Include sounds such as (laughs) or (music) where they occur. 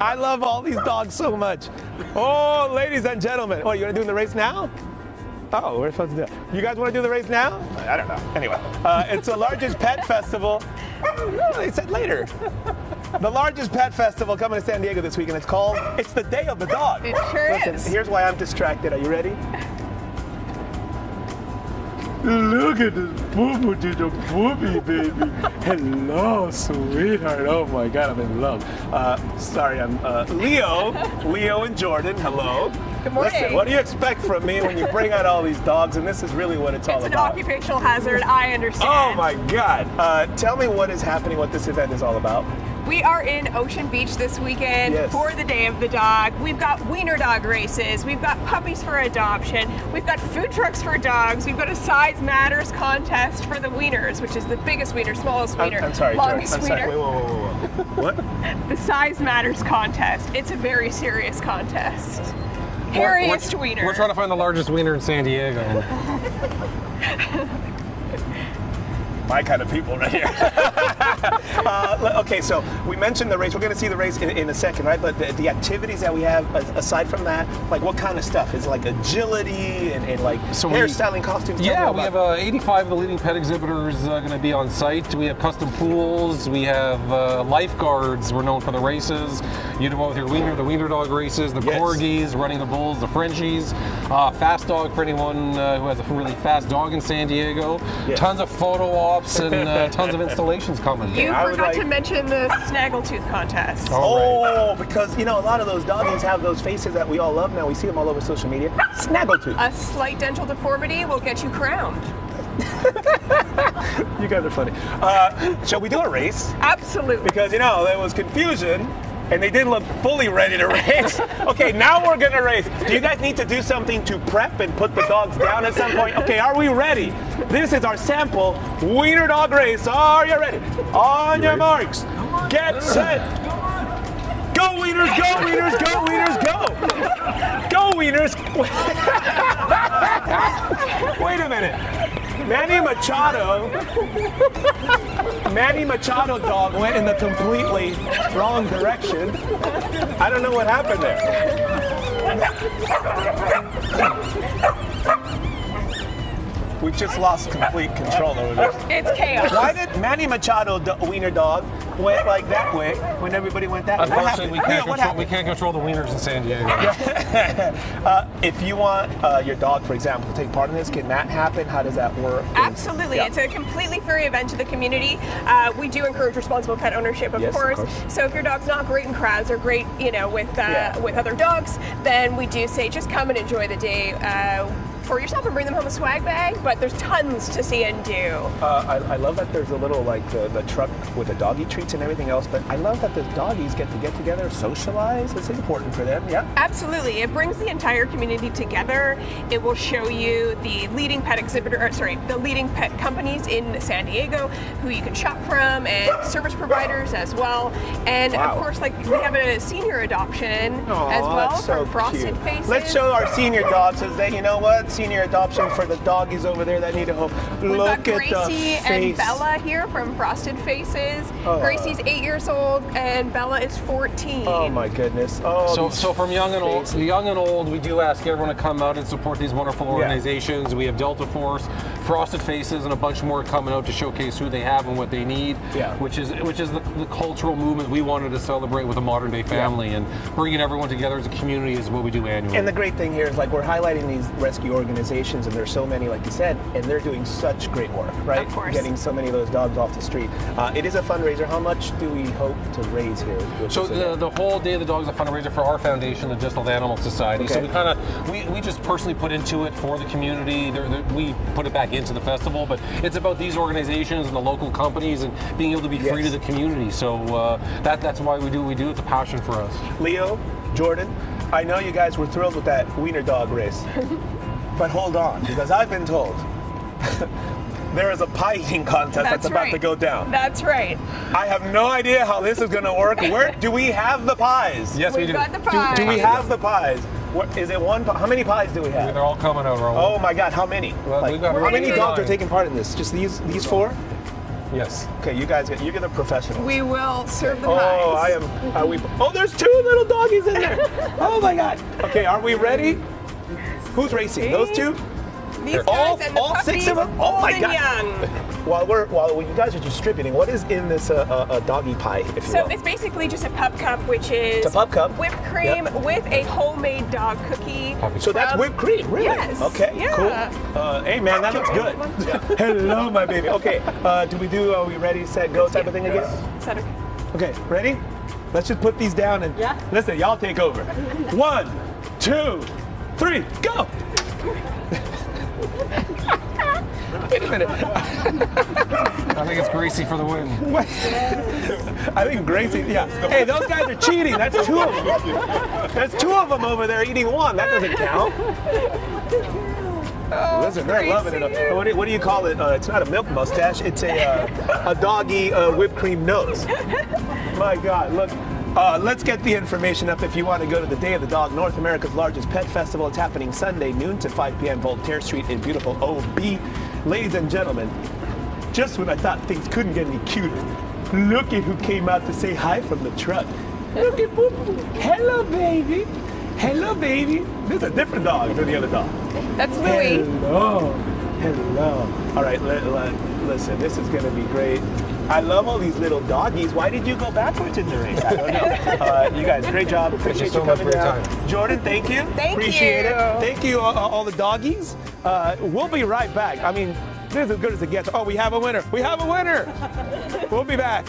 I love all these dogs so much. Oh, ladies and gentlemen. Oh, you want to do the race now? Oh, we're supposed to do it. You guys want to do the race now? I don't know. Anyway, uh, it's the largest pet festival. No, they said later. The largest pet festival coming to San Diego this week, and it's called It's the Day of the Dog. It sure Listen, is. here's why I'm distracted. Are you ready? Look at this boo to the booby, baby. Hello, sweetheart. Oh my God, I'm in love. Uh, sorry, I'm uh, Leo. Leo and Jordan. Hello. Good morning. Listen, what do you expect from me when you bring out all these dogs? And this is really what it's, all about. It's an occupational hazard, I understand. Oh my God. Uh, tell me what is happening, what this event is all about. We are in Ocean Beach this weekend Yes. for the Day of the Dog. We've got wiener dog races. We've got puppies for adoption. We've got food trucks for dogs. We've got a size matters contest for the wieners, which is the biggest wiener, smallest I'm, wiener, I'm sorry, Jordan. longest I'm wiener. sorry. Wait, whoa, whoa, whoa, whoa. (laughs) What? The size matters contest. It's a very serious contest. Hairiest wiener. We're trying to find the largest wiener in San Diego. (laughs) my kind of people right here. (laughs) uh, okay, so we mentioned the race. We're going to see the race in, in a second, right? But the, the activities that we have aside from that, like what kind of stuff? Is like agility and, and like So we- hairstyling, costumes? Yeah, we have uh, 85 of the leading pet exhibitors uh, going to be on site. We have custom pools. We have uh, lifeguards. We're known for the races. You know, with your wiener, the wiener dog races, the Yes. corgis, running the bulls, the Frenchies, uh, fast dog for anyone uh, who has a really fast dog in San Diego. Yes. Tons of photo ops and uh, (laughs) tons of installations coming. you I would forgot to like- mention the snaggletooth contest. Oh, because you know a lot of those doggies have those faces that we all love now. We see them all over social media. Snaggletooth. A slight dental deformity will get you crowned. (laughs) You guys are funny. Uh, shall we do a race? Absolutely. Because you know there was confusion and they didn't look fully ready to race. (laughs) okay, now we're gonna race. Do you guys need to do something to prep and put the dogs down at some point? Okay, are we ready? This is our sample wiener dog race. Are you ready? On your marks, get set. Go wieners, go wieners, go wieners, go! Go wieners! (laughs) Wait a minute. Manny Machado Manny Machado dog went in the completely wrong direction. I don't know what happened there. Just lost complete control over this. It's chaos. Why did Manny Machado do- wiener dog went like that way when everybody went that way? What Unfortunately, we can't, Yeah, what control, we happened? can't control the wieners in San Diego. (laughs) Uh, if you want uh, your dog, for example, to take part in this, can that happen? How does that work? Absolutely. Yeah. It's a completely free event to the community. Uh, we do encourage responsible pet ownership, of, Yes, of course. course. So if your dog's not great in crowds or great, you know, with uh, Yeah. with other dogs, then we do say just come and enjoy the day. For yourself and bring them home a swag bag, but there's tons to see and do. Uh, I, I love that there's a little like the, the truck with the doggy treats and everything else, but I love that the doggies get to get together, socialize. It's important for them. Yeah. Absolutely. It brings the entire community together. It will show you the leading pet exhibitor, or sorry, the leading pet companies in San Diego who you can shop from and service providers as well. And Wow. of course, like we have a senior adoption Aw, as well so from Frosted cute. Faces. Let's show our senior dogs as they, you know what, senior adoption for the doggies over there that need a home. We've Look got at the Gracie face. and Bella here from Frosted Faces. Oh. Gracie's eight years old and Bella is 14. Oh my goodness. Oh. So, so from young and old, faces. young and old, we do ask everyone to come out and support these wonderful organizations. We have Delta Force, Frosted Faces, and a bunch more coming out to showcase who they have and what they need. Yeah. Which is which is the, the cultural movement we wanted to celebrate with a modern day family and bringing everyone together as a community is what we do annually. And the great thing here is like we're highlighting these rescue organizations, and there's so many, like you said, and they're doing such great work, right? Of course. Getting so many of those dogs off the street. Uh, it is a fundraiser. How much do we hope to raise here? So the, the whole Day of the Dog is a fundraiser for our foundation, the Distal Animal Society. Okay. So we kind of we, we just personally put into it for the community. There- there- we put it back into the festival, but it's about these organizations and the local companies and being able to be free to the community. So uh, that that's why we do what we do. It's a passion for us. Leo, Jordan, I know you guys were thrilled with that wiener dog race, (laughs) but hold on, because I've been told (laughs) there is a pie eating contest that's, That's about right. to go down. That's right. I have no idea how this is going to work. Where (laughs) do we have the pies? Yes, we We've do. got the Do, do we have the pies? What, is it one? How many pies do we have? They're all coming over. Oh my God! How many? Well, Like, we've got how many dogs are taking part in this? Just these these four? Yes. Okay, you guys, get you get the professionals. We will serve the Oh, pies. I am. Are we? Oh, there's two little doggies in there. (laughs) Oh my God. Okay, are we ready? Who's racing? Those two? These guys All, all six of them? Oh my God. (laughs) While we're while you guys are distributing, what is in this uh, uh, uh, doggy pie? If you So will? it's basically just a pup cup, which is It's a pup cup. whipped cream with a homemade dog cookie. So that's whipped cream, really? Yes. Okay, Yeah. cool. Uh, hey man, that looks good. (laughs) (laughs) Hello, my baby. Okay, uh, do we do? Are we ready, set, go type of thing again? Is that okay? Okay, ready? Let's just put these down and Yeah. listen. Y'all take over. One, two, three, go. Wait a minute. I think it's Gracie for the win. I think Gracie. Yeah. Hey, those guys are cheating. That's two of them. That's two of them over there eating one. That doesn't count. Listen, they're loving it. What do, what do you call it? Uh, it's not a milk mustache. It's a uh, a doggy uh, whipped cream nose. My God, look. Uh, let's get the information up if you want to go to the Day of the Dog, North America's largest pet festival. It's happening Sunday, noon to 5 p.m. Voltaire Street in beautiful OB. Ladies and gentlemen, just when I thought things couldn't get any cuter, look at who came out to say hi from the truck. Look at Boo Boo. Hello, baby. Hello, baby. This is a different dog than the other dog. That's Louis. Hello. Hello. All right, li- li- listen, this is going to be great. I love all these little doggies. Why did you go backwards in the race? I don't know. (laughs) Uh, you guys, great job. Appreciate you so you much for your down. time. Jordan, thank you. Thank Appreciate you. it. Thank you, uh, all the doggies. Uh, we'll be right back. I mean, this is as good as it gets. Oh, we have a winner. We have a winner. (laughs) We'll be back.